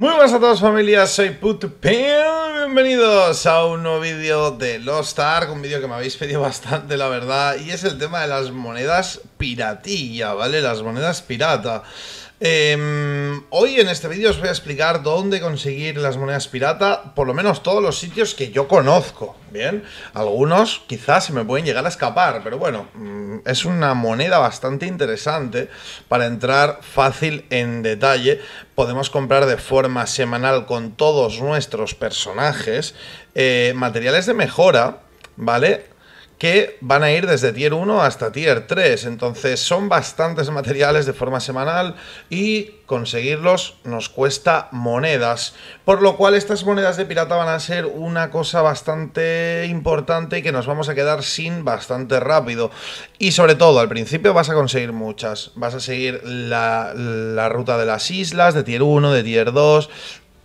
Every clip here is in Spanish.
Muy buenas a todos familias, soy PutPen, bienvenidos a un nuevo vídeo de Lost Ark, un vídeo que me habéis pedido bastante la verdad, y es el tema de las monedas piratilla, ¿vale? Las monedas pirata. Em, hoy en este vídeo os voy a explicar dónde conseguir las monedas pirata, por lo menos todos los sitios que yo conozco, ¿bien? Algunos quizás se me pueden llegar a escapar, pero bueno, mm, es una moneda bastante interesante para entrar fácil en detalle. Podemos comprar de forma semanal con todos nuestros personajes eh, materiales de mejora, ¿vale? Que van a ir desde tier 1 hasta tier 3. Entonces son bastantes materiales de forma semanal y conseguirlos nos cuesta monedas. Por lo cual estas monedas de pirata van a ser una cosa bastante importante y que nos vamos a quedar sin bastante rápido. Y sobre todo al principio vas a conseguir muchas. Vas a seguir la, la ruta de las islas, de tier 1, de tier 2,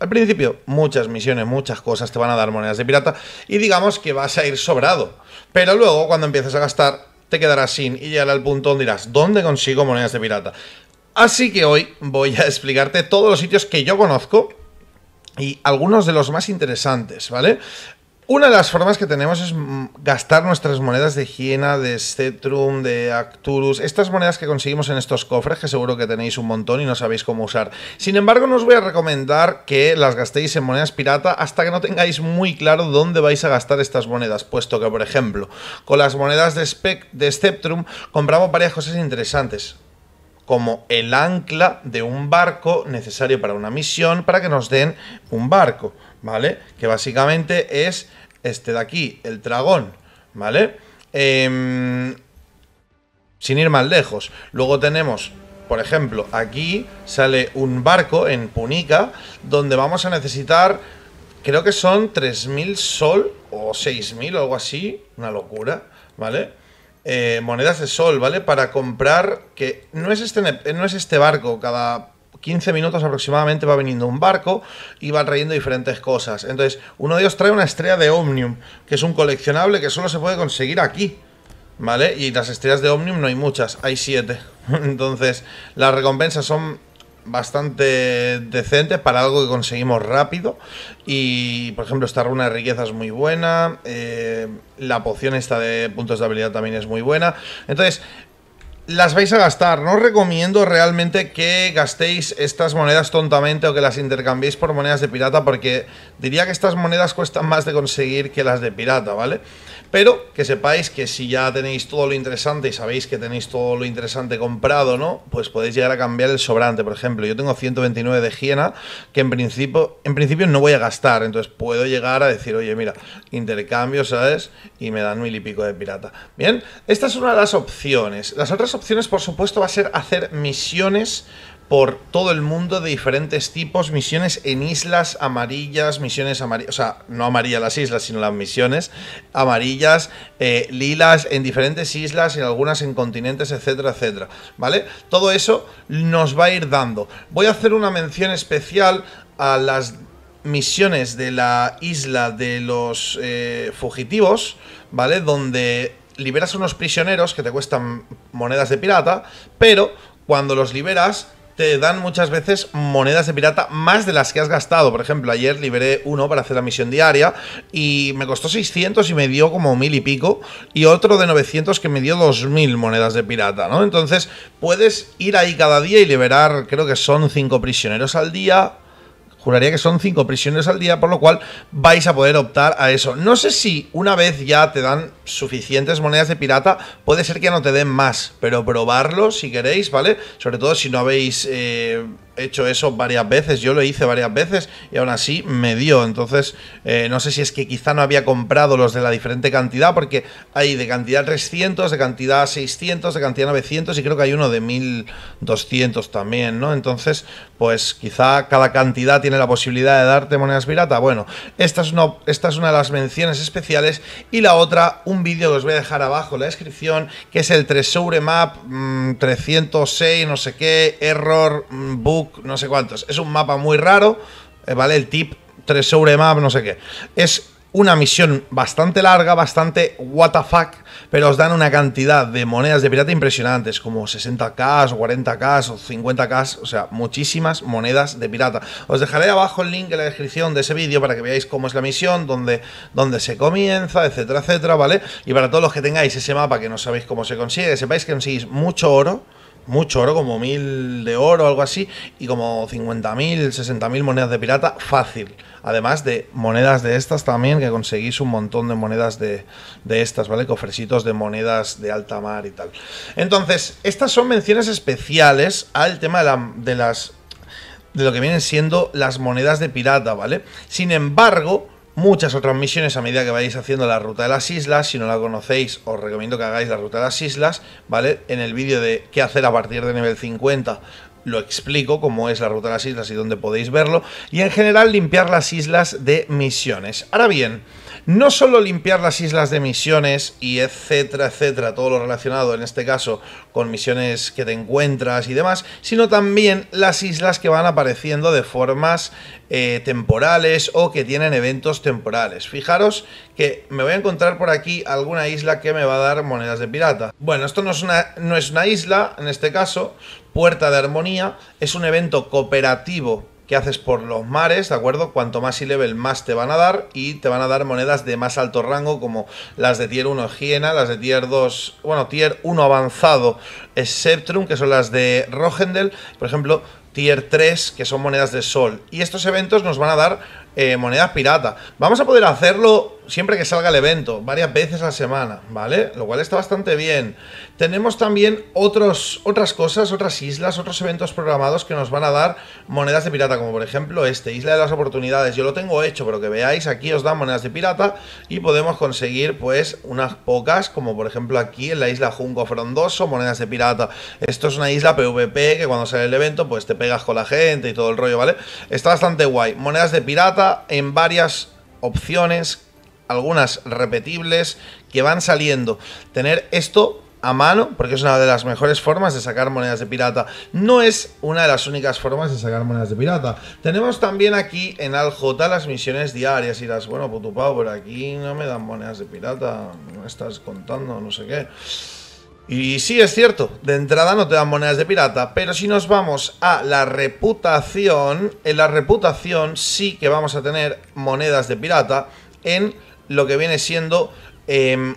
al principio, muchas misiones, muchas cosas te van a dar monedas de pirata y digamos que vas a ir sobrado. Pero luego, cuando empieces a gastar, te quedarás sin y llegará al punto donde dirás, ¿dónde consigo monedas de pirata? Así que hoy voy a explicarte todos los sitios que yo conozco y algunos de los más interesantes, ¿vale? Una de las formas que tenemos es mm, gastar nuestras monedas de hiena, de Stetrum, de Acturus, estas monedas que conseguimos en estos cofres, que seguro que tenéis un montón y no sabéis cómo usar. Sin embargo, no os voy a recomendar que las gastéis en monedas pirata hasta que no tengáis muy claro dónde vais a gastar estas monedas, puesto que, por ejemplo, con las monedas de, Spec de Steptrum compramos varias cosas interesantes como el ancla de un barco necesario para una misión para que nos den un barco, ¿vale? Que básicamente es este de aquí, el dragón, ¿vale? Em, sin ir más lejos. Luego tenemos, por ejemplo, aquí sale un barco en Punica donde vamos a necesitar, creo que son 3.000 sol o 6.000 o algo así, una locura, ¿vale? Eh, monedas de sol, ¿vale? Para comprar, que no es este, no es este barco, cada 15 minutos aproximadamente va viniendo un barco y va trayendo diferentes cosas. Entonces, uno de ellos trae una estrella de Omnium, que es un coleccionable que solo se puede conseguir aquí. ¿Vale? Y las estrellas de Omnium no hay muchas, hay 7. Entonces, las recompensas son bastante decentes para algo que conseguimos rápido. Y, por ejemplo, esta runa de riqueza es muy buena. Eh, la poción esta de puntos de habilidad también es muy buena. Entonces, las vais a gastar. No os recomiendo realmente que gastéis estas monedas tontamente o que las intercambiéis por monedas de pirata porque diría que estas monedas cuestan más de conseguir que las de pirata, ¿vale? Pero que sepáis que si ya tenéis todo lo interesante y sabéis que tenéis todo lo interesante comprado, ¿no? Pues podéis llegar a cambiar el sobrante. Por ejemplo, yo tengo 129 de hiena que en principio, en principio no voy a gastar. Entonces puedo llegar a decir, oye, mira, intercambio, ¿sabes? Y me dan mil y pico de pirata. Bien, esta es una de las opciones. Las otras opciones, por supuesto, va a ser hacer misiones por todo el mundo de diferentes tipos, misiones en islas amarillas, misiones amarillas, o sea, no amarillas las islas, sino las misiones amarillas, eh, lilas, en diferentes islas, en algunas en continentes, etcétera, etcétera, ¿vale? Todo eso nos va a ir dando. Voy a hacer una mención especial a las misiones de la isla de los eh, fugitivos, ¿vale? Donde liberas unos prisioneros que te cuestan monedas de pirata, pero cuando los liberas te dan muchas veces monedas de pirata más de las que has gastado. Por ejemplo, ayer liberé uno para hacer la misión diaria y me costó 600 y me dio como mil y pico. Y otro de 900 que me dio 2000 monedas de pirata, ¿no? Entonces puedes ir ahí cada día y liberar, creo que son 5 prisioneros al día Juraría que son 5 prisiones al día, por lo cual vais a poder optar a eso. No sé si una vez ya te dan suficientes monedas de pirata, puede ser que no te den más, pero probarlo si queréis, ¿vale? Sobre todo si no habéis... Eh, hecho eso varias veces, yo lo hice varias veces y aún así me dio. Entonces, eh, no sé si es que quizá no había comprado los de la diferente cantidad, porque hay de cantidad 300, de cantidad 600, de cantidad 900 y creo que hay uno de 1200 también, ¿no? Entonces, pues quizá cada cantidad tiene la posibilidad de darte monedas pirata. Bueno, esta es una, esta es una de las menciones especiales y la otra, un vídeo que os voy a dejar abajo en la descripción, que es el Treasure Map 306, mm, no sé qué, Error mm, No sé cuántos. Es un mapa muy raro, eh, ¿vale? El tip 3 sobre map, no sé qué. Es una misión bastante larga, bastante what the fuck, pero os dan una cantidad de monedas de pirata impresionantes, como 60k o 40k o 50k, o sea, muchísimas monedas de pirata. Os dejaré abajo el link en la descripción de ese vídeo para que veáis cómo es la misión, dónde, dónde se comienza, etcétera, etcétera, ¿vale? Y para todos los que tengáis ese mapa que no sabéis cómo se consigue, sepáis que conseguís mucho oro, mucho oro, como mil de oro algo así, y como 50.000, 60.000 monedas de pirata, fácil. Además de monedas de estas también, que conseguís un montón de monedas de, de estas, ¿vale? Cofrecitos de monedas de alta mar y tal. Entonces, estas son menciones especiales al tema de, la, de las de lo que vienen siendo las monedas de pirata, ¿vale? Sin embargo, muchas otras misiones a medida que vayáis haciendo la ruta de las islas. Si no la conocéis, os recomiendo que hagáis la ruta de las islas, ¿vale? En el vídeo de qué hacer a partir de nivel 50 lo explico cómo es la ruta de las islas y dónde podéis verlo. Y en general limpiar las islas de misiones. Ahora bien, no solo limpiar las islas de misiones y etcétera, etcétera, todo lo relacionado en este caso con misiones que te encuentras y demás, sino también las islas que van apareciendo de formas eh, temporales o que tienen eventos temporales. Fijaros que me voy a encontrar por aquí alguna isla que me va a dar monedas de pirata. Bueno, esto no es una, no es una isla, en este caso, Puerta de Armonía, es un evento cooperativo que haces por los mares, ¿de acuerdo? Cuanto más y level más te van a dar y te van a dar monedas de más alto rango como las de tier 1 Hiena, las de tier 2, bueno, tier 1 avanzado Sceptrum, que son las de Rogendel, por ejemplo, tier 3, que son monedas de sol. Y estos eventos nos van a dar eh, monedas pirata. Vamos a poder hacerlo siempre que salga el evento, varias veces a semana, ¿vale? Lo cual está bastante bien. Tenemos también otros, otras cosas, otras islas, otros eventos programados que nos van a dar monedas de pirata, como por ejemplo este, Isla de las Oportunidades. Yo lo tengo hecho, pero que veáis, aquí os dan monedas de pirata y podemos conseguir pues unas pocas, como por ejemplo aquí en la isla Junco Frondoso, monedas de pirata. Esto es una isla PvP que cuando sale el evento pues te pegas con la gente y todo el rollo, ¿vale? Está bastante guay. Monedas de pirata en varias opciones algunas repetibles que van saliendo. Tener esto a mano, porque es una de las mejores formas de sacar monedas de pirata. No es una de las únicas formas de sacar monedas de pirata. Tenemos también aquí en AlJ las misiones diarias. Y las, bueno, putupao, por aquí no me dan monedas de pirata. No me estás contando, no sé qué. Y sí, es cierto, de entrada no te dan monedas de pirata, pero si nos vamos a la reputación, en la reputación sí que vamos a tener monedas de pirata en lo que viene siendo, em,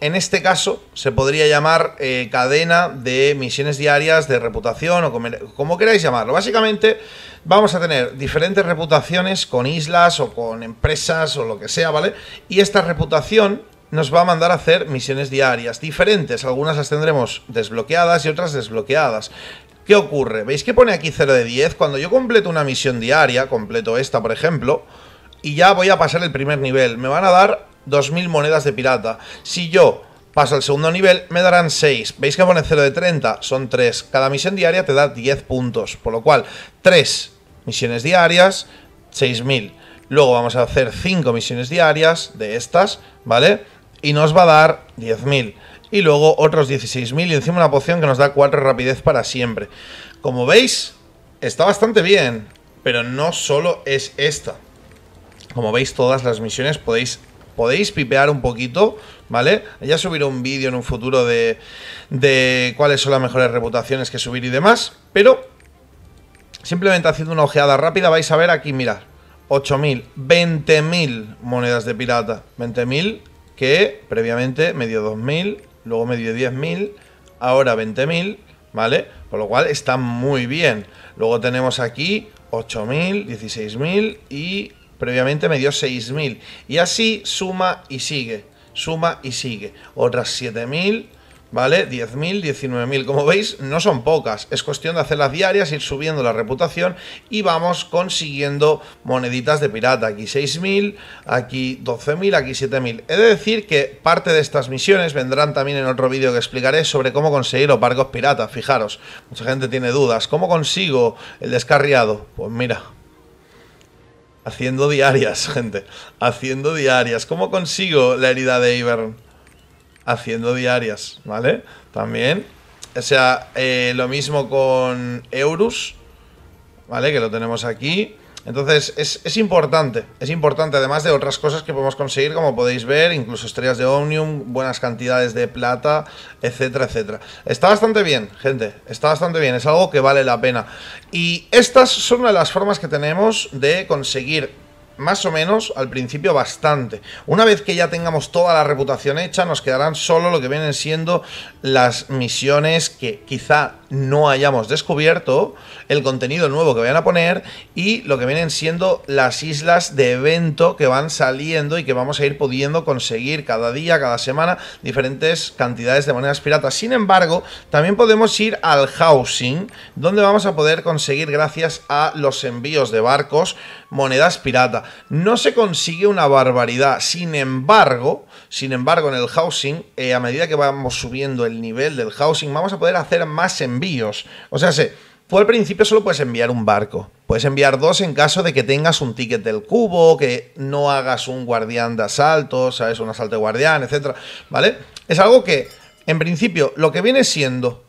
en este caso, se podría llamar eh, cadena de misiones diarias de reputación o como, queráis llamarlo. Básicamente, vamos a tener diferentes reputaciones con islas o con empresas o lo que sea, ¿vale? Y esta reputación nos va a mandar a hacer misiones diarias diferentes. Algunas las tendremos desbloqueadas y otras desbloqueadas. ¿Qué ocurre? ¿Veis que pone aquí 0 de 10? Cuando yo completo una misión diaria, completo esta por ejemplo, y ya voy a pasar el primer nivel. Me van a dar 2.000 monedas de pirata. Si yo paso al segundo nivel, me darán 6. ¿Veis que pone 0 de 30? Son 3. Cada misión diaria te da 10 puntos. Por lo cual, 3 misiones diarias, 6.000. Luego vamos a hacer 5 misiones diarias de estas, ¿vale? Y nos va a dar 10.000. Y luego otros 16.000 y encima una poción que nos da 4 rapidez para siempre. Como veis, está bastante bien. Pero no solo es esta. Como veis, todas las misiones podéis, podéis pipear un poquito, ¿vale? Ya subiré un vídeo en un futuro de, de cuáles son las mejores reputaciones que subir y demás, pero simplemente haciendo una ojeada rápida vais a ver aquí, mirad, 8.000, 20.000 monedas de pirata, 20.000 que previamente me dio 2.000, luego me dio 10.000, ahora 20.000, ¿vale? Por lo cual está muy bien. Luego tenemos aquí 8.000, 16.000 y Previamente me dio 6.000. Y así suma y sigue. Suma y sigue. Otras 7.000. ¿Vale? 10.000, 19.000. Como veis, no son pocas. Es cuestión de hacerlas diarias, ir subiendo la reputación y vamos consiguiendo moneditas de pirata. Aquí 6.000, aquí 12.000, aquí 7.000. He de decir que parte de estas misiones vendrán también en otro vídeo que explicaré sobre cómo conseguir los barcos piratas. Fijaros, mucha gente tiene dudas. ¿Cómo consigo el descarriado? Pues mira, Haciendo diarias, gente. Haciendo diarias. ¿Cómo consigo la herida de Ivern? Haciendo diarias, ¿vale? También. O sea, eh, lo mismo con Eurus, ¿vale? Que lo tenemos aquí. Entonces es, importante, es importante, además de otras cosas que podemos conseguir, como podéis ver, incluso estrellas de Omnium, buenas cantidades de plata, etcétera, etcétera. Está bastante bien, gente, está bastante bien, es algo que vale la pena. Y estas son una de las formas que tenemos de conseguir más o menos al principio bastante. Una vez que ya tengamos toda la reputación hecha, nos quedarán solo lo que vienen siendo las misiones que quizá no hayamos descubierto, el contenido nuevo que vayan a poner y lo que vienen siendo las islas de evento que van saliendo y que vamos a ir pudiendo conseguir cada día, cada semana, diferentes cantidades de monedas piratas. Sin embargo, también podemos ir al housing, donde vamos a poder conseguir gracias a los envíos de barcos monedas pirata. No se consigue una barbaridad, sin embargo, sin embargo, en el housing, eh, a medida que vamos subiendo el nivel del housing, vamos a poder hacer más envíos. O sea, se, tú al principio solo puedes enviar un barco. Puedes enviar dos en caso de que tengas un ticket del cubo, que no hagas un guardián de asalto, ¿sabes? Un asalto de guardián, etcétera, ¿Vale? Es algo que, en principio, lo que viene siendo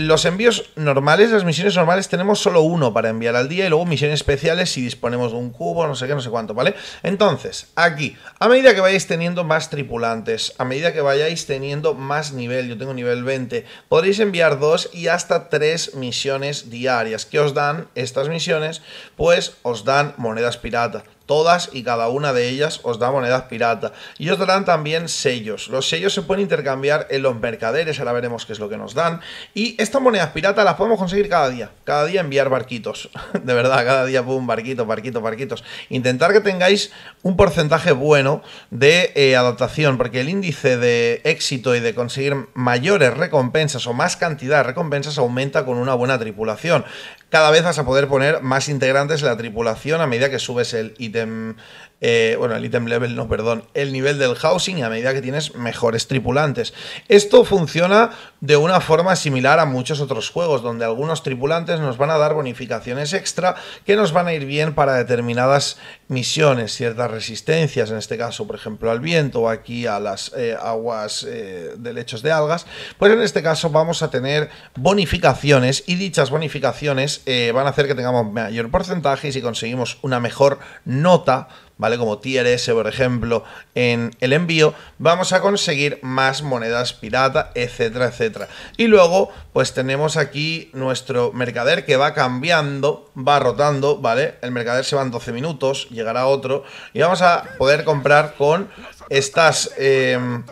los envíos normales, las misiones normales, tenemos solo uno para enviar al día y luego misiones especiales si disponemos de un cubo, no sé qué, no sé cuánto, ¿vale? Entonces, aquí, a medida que vayáis teniendo más tripulantes, a medida que vayáis teniendo más nivel, yo tengo nivel 20, podréis enviar dos y hasta tres misiones diarias. ¿Qué os dan estas misiones? Pues os dan monedas pirata. Todas y cada una de ellas os da monedas pirata. Y os darán también sellos. Los sellos se pueden intercambiar en los mercaderes, ahora veremos qué es lo que nos dan. Y estas monedas pirata las podemos conseguir cada día. Cada día enviar barquitos. De verdad, cada día, pum, barquito, barquito, barquitos. Intentar que tengáis un porcentaje bueno de eh, adaptación, porque el índice de éxito y de conseguir mayores recompensas o más cantidad de recompensas aumenta con una buena tripulación cada vez vas a poder poner más integrantes en la tripulación a medida que subes el ítem eh, bueno, el item level, no, perdón, el nivel del housing a medida que tienes mejores tripulantes. Esto funciona de una forma similar a muchos otros juegos, donde algunos tripulantes nos van a dar bonificaciones extra que nos van a ir bien para determinadas misiones, ciertas resistencias, en este caso, por ejemplo, al viento o aquí a las eh, aguas eh, de lechos de algas, pues en este caso vamos a tener bonificaciones y dichas bonificaciones van a hacer que tengamos mayor porcentaje y si conseguimos una mejor nota, ¿vale? Como tier S, por ejemplo, en el envío, vamos a conseguir más monedas pirata, etcétera, etcétera. Y luego, pues tenemos aquí nuestro mercader que va cambiando, va rotando, ¿vale? El mercader se va en 12 minutos, llegará otro, y vamos a poder comprar con estas... Em,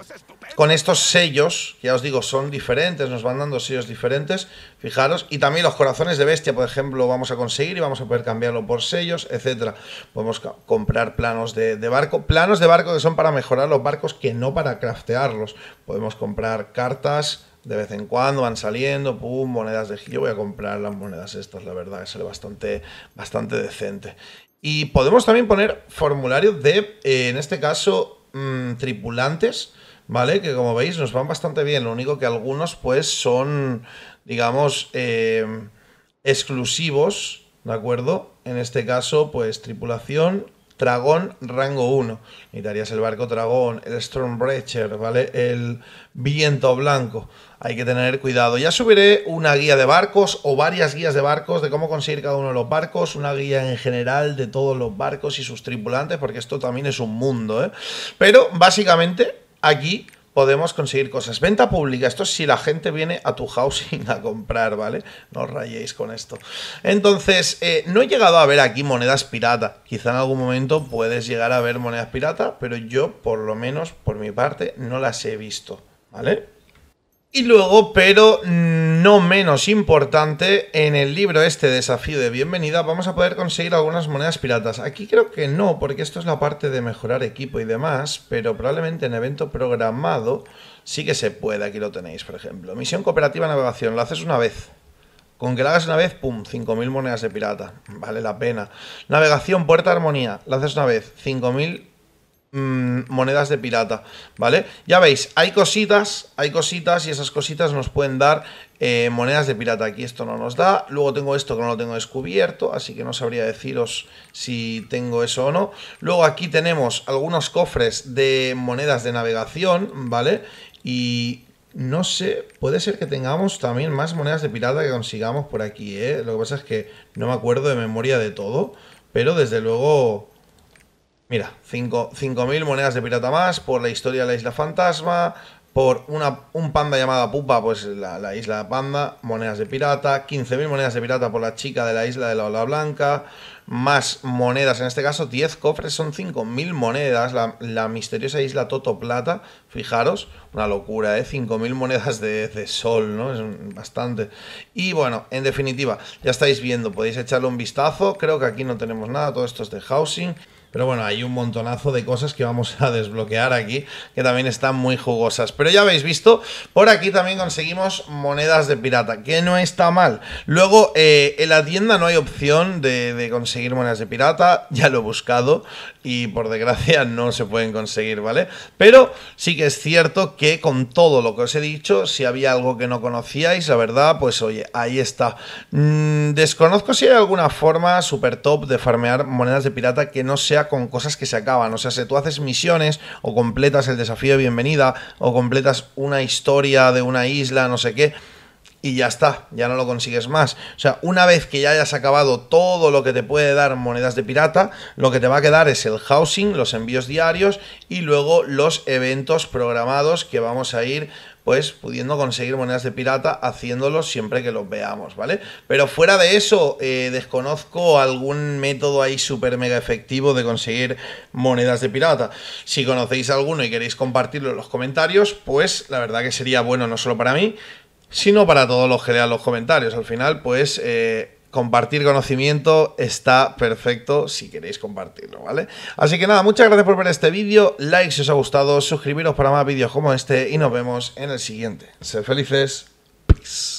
con estos sellos, ya os digo, son diferentes, nos van dando sellos diferentes, fijaros, y también los corazones de bestia, por ejemplo, vamos a conseguir y vamos a poder cambiarlo por sellos, etcétera. Podemos comprar planos de, barco, planos de barco que son para mejorar los barcos, que no para craftearlos. Podemos comprar cartas, de vez en cuando van saliendo, pum, monedas de Yo voy a comprar las monedas estas, la verdad, que sale bastante, bastante decente. Y podemos también poner formulario de, eh, en este caso, mm, tripulantes ¿vale? Que como veis nos van bastante bien, lo único que algunos pues son, digamos, eh, exclusivos, ¿de acuerdo? En este caso, pues tripulación, Dragón rango 1. Necesitarías el barco Dragón, el Stormbreacher, ¿vale? El viento blanco. Hay que tener cuidado. Ya subiré una guía de barcos o varias guías de barcos de cómo conseguir cada uno de los barcos, una guía en general de todos los barcos y sus tripulantes, porque esto también es un mundo, ¿eh? Pero básicamente aquí podemos conseguir cosas. Venta pública, esto es si la gente viene a tu housing a comprar, ¿vale? No os rayéis con esto. Entonces, eh, no he llegado a ver aquí monedas pirata. Quizá en algún momento puedes llegar a ver monedas pirata, pero yo, por lo menos, por mi parte, no las he visto, ¿vale? Y luego, pero no menos importante, en el libro este desafío de bienvenida vamos a poder conseguir algunas monedas piratas. Aquí creo que no, porque esto es la parte de mejorar equipo y demás, pero probablemente en evento programado sí que se puede. Aquí lo tenéis, por ejemplo. Misión cooperativa navegación, lo haces una vez. Con que la hagas una vez, pum, 5.000 monedas de pirata. Vale la pena. Navegación, puerta armonía, la haces una vez, 5.000 Mm, monedas de pirata, ¿vale? Ya veis, hay cositas, hay cositas y esas cositas nos pueden dar eh, monedas de pirata. Aquí esto no nos da. Luego tengo esto que no lo tengo descubierto, así que no sabría deciros si tengo eso o no. Luego aquí tenemos algunos cofres de monedas de navegación, ¿vale? Y no sé, puede ser que tengamos también más monedas de pirata que consigamos por aquí, ¿eh? Lo que pasa es que no me acuerdo de memoria de todo. pero desde luego... Mira, 5.000 monedas de pirata más por la historia de la isla fantasma, por una, un panda llamada Pupa, pues la, la isla panda, monedas de pirata, 15.000 monedas de pirata por la chica de la isla de la ola blanca, más monedas, en este caso 10 cofres son 5.000 monedas, la, misteriosa isla Toto Plata, fijaros, una locura, ¿eh? 5.000 monedas de, de, sol, ¿no? Es bastante. Y bueno, en definitiva, ya estáis viendo, podéis echarle un vistazo, creo que aquí no tenemos nada, todo esto es de housing. Pero bueno, hay un montonazo de cosas que vamos a desbloquear aquí, que también están muy jugosas. Pero ya habéis visto, por aquí también conseguimos monedas de pirata, que no está mal. Luego, eh, en la tienda no hay opción de, de, conseguir monedas de pirata, ya lo he buscado y por desgracia no se pueden conseguir, ¿vale? Pero sí que es cierto que con todo lo que os he dicho, si había algo que no conocíais, la verdad, pues oye, ahí está. Mm, desconozco si hay alguna forma super top de farmear monedas de pirata que no sea con cosas que se acaban. O sea, si tú haces misiones o completas el desafío de bienvenida o completas una historia de una isla, no sé qué, y ya está, ya no lo consigues más. O sea, una vez que ya hayas acabado todo lo que te puede dar monedas de pirata, lo que te va a quedar es el housing, los envíos diarios y luego los eventos programados que vamos a ir pues pudiendo conseguir monedas de pirata haciéndolo siempre que los veamos, ¿vale? Pero fuera de eso, eh, desconozco algún método ahí súper mega efectivo de conseguir monedas de pirata. Si conocéis alguno y queréis compartirlo en los comentarios, pues la verdad que sería bueno no solo para mí, sino para todos los que lean los comentarios. Al final, pues... Eh, compartir conocimiento está perfecto si queréis compartirlo, ¿vale? Así que nada, muchas gracias por ver este vídeo, like si os ha gustado, suscribiros para más vídeos como este y nos vemos en el siguiente. Sed felices. Peace.